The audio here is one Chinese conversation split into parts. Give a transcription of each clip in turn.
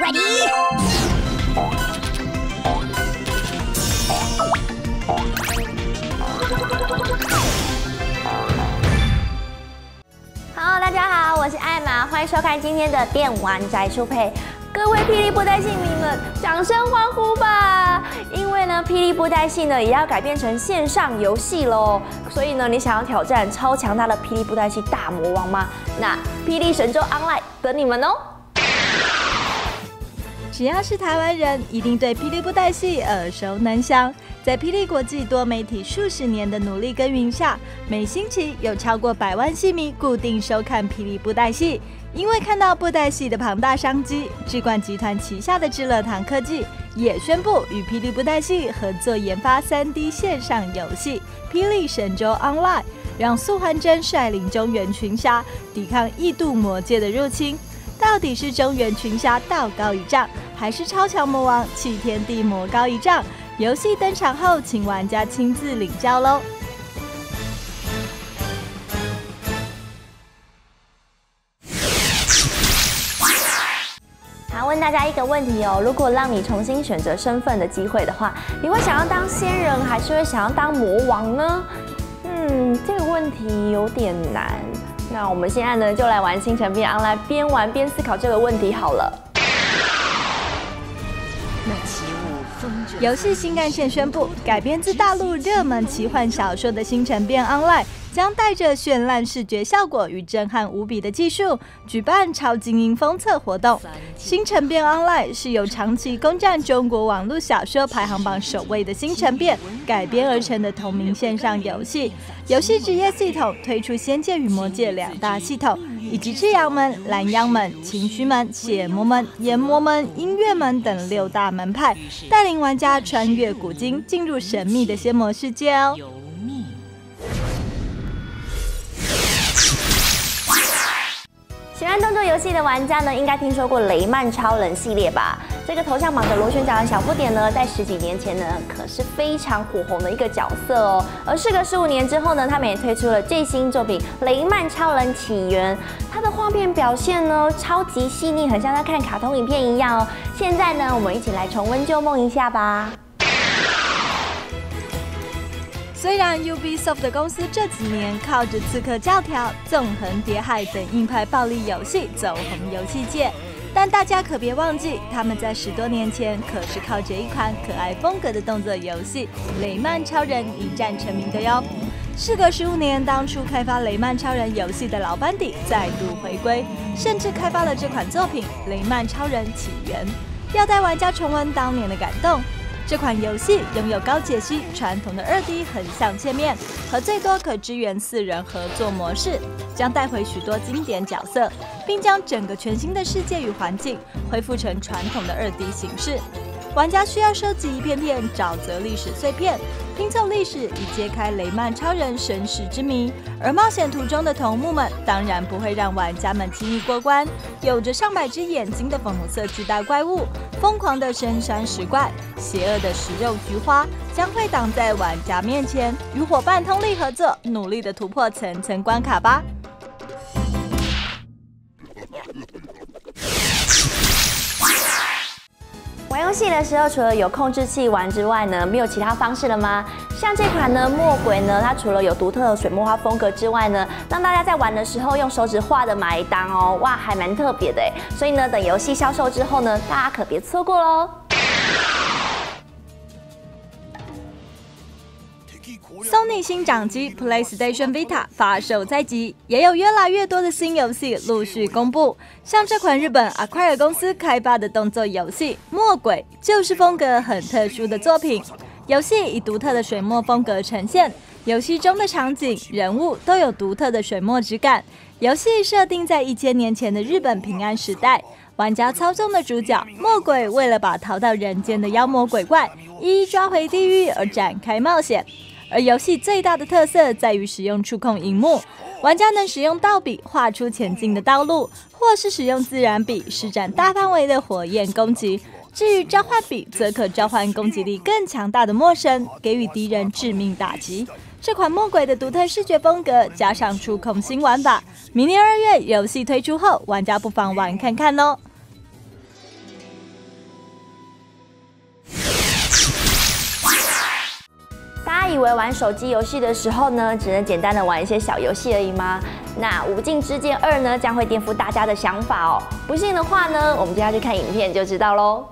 Hello，大家好，我是艾玛，欢迎收看今天的电玩宅速配。各位霹雳布袋戏迷们，掌声欢呼吧！因为呢，霹雳布袋戏呢也要改编成线上游戏喽，所以呢，你想要挑战超强大的霹雳布袋戏大魔王吗？那霹雳神州 Online 等你们哦！只要是台湾人，一定对霹雳布袋戏耳熟能详。在霹雳国际多媒体数十年的努力耕耘下，每星期有超过百万戏迷固定收看霹雳布袋戏。因为看到布袋戏的庞大商机，智冠集团旗下的智乐堂科技也宣布与霹雳布袋戏合作研发 3D 线上游戏《霹雳神州 Online》，让素还真率领中原群侠抵抗异度魔界的入侵。到底是中原群侠道高一丈，还是超强魔王去天地魔高一丈？游戏登场后，请玩家亲自领教喽！好，问大家一个问题哦：如果让你重新选择身份的机会的话，你会想要当仙人，还是会想要当魔王呢？嗯，这个问题有点难。那我们现在呢，就来玩《星辰变 online》，边玩边思考这个问题好了。游戏新干线宣布，改编自大陆热门奇幻小说的《星辰变 online》将带着绚烂视觉效果与震撼无比的技术，举办超精英封测活动。《星辰变 online》是由长期攻占中国网络小说排行榜首位的《星辰变》改编而成的同名线上游戏。游戏职业系统推出《仙界》与《魔界》两大系统。以及赤阳门、蓝阳门、清虚门、血魔门、炎魔门、音乐门等六大门派，带领玩家穿越古今，进入神秘的仙魔世界哦。喜欢动作游戏的玩家呢，应该听说过雷曼超人系列吧？这个头像绑着螺旋桨的小不点呢，在十几年前呢，可是非常火红的一个角色哦。而事隔十五年之后呢，他们也推出了最新作品《雷曼超人起源》，它的画面表现呢，超级细腻，很像在看卡通影片一样哦。现在呢，我们一起来重温旧梦一下吧。虽然 Ubisoft 的公司这几年靠着《刺客教条》《纵横谍海》等硬派暴力游戏走红游戏界，但大家可别忘记，他们在十多年前可是靠着一款可爱风格的动作游戏《雷曼超人》一战成名的哟。事隔十五年，当初开发《雷曼超人》游戏的老班底再度回归，甚至开发了这款作品《雷曼超人起源》，要带玩家重温当年的感动。这款游戏拥有高解析、传统的 2D 横向界面和最多可支援四人合作模式，将带回许多经典角色，并将整个全新的世界与环境恢复成传统的 2D 形式。玩家需要收集一片片沼泽历史碎片，拼凑历史以揭开雷曼超人身世之谜。而冒险途中的头目们当然不会让玩家们轻易过关，有着上百只眼睛的粉红色巨大怪物，疯狂的深山石怪，邪恶的食肉菊花，将会挡在玩家面前。与伙伴通力合作，努力的突破层层关卡吧。玩游戏的时候，除了有控制器玩之外呢，没有其他方式了吗？像这款呢，墨鬼呢，它除了有独特的水墨画风格之外呢，让大家在玩的时候用手指画的埋单哦，哇，还蛮特别的。所以呢，等游戏销售之后呢，大家可别错过喽。Sony 新掌机 PlayStation Vita 发售在即，也有越来越多的新游戏陆续公布。像这款日本 Acquire 公司开发的动作游戏《魔鬼》，就是风格很特殊的作品。游戏以独特的水墨风格呈现，游戏中的场景、人物都有独特的水墨质感。游戏设定在一千年前的日本平安时代，玩家操纵的主角魔鬼，为了把逃到人间的妖魔鬼怪一一抓回地狱而展开冒险。而游戏最大的特色在于使用触控荧幕，玩家能使用道笔画出前进的道路，或是使用自然笔施展大范围的火焰攻击。至于召唤笔，则可召唤攻击力更强大的陌生，给予敌人致命打击。这款魔鬼的独特视觉风格，加上触控新玩法，明年二月游戏推出后，玩家不妨玩看看哦。以为玩手机游戏的时候呢，只能简单的玩一些小游戏而已吗？那《无尽之剑二》呢，将会颠覆大家的想法哦。不信的话呢，我们就要去看影片就知道喽。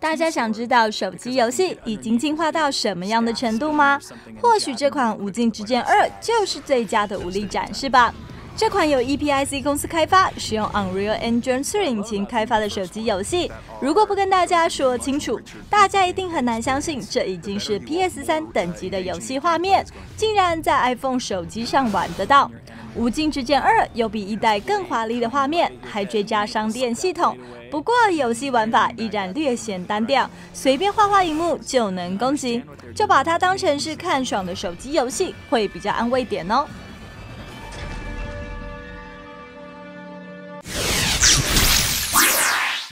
大家想知道手机游戏已经进化到什么样的程度吗？或许这款《无尽之剑二》就是最佳的武力展示吧。这款由 EPIC 公司开发、使用 Unreal Engine 3引擎开发的手机游戏，如果不跟大家说清楚，大家一定很难相信这已经是 PS3 等级的游戏画面，竟然在 iPhone 手机上玩得到。《无尽之剑二》有比一代更华丽的画面，还追加商店系统。不过游戏玩法依然略显单调，随便画画荧幕就能攻击，就把它当成是看爽的手机游戏，会比较安慰点哦。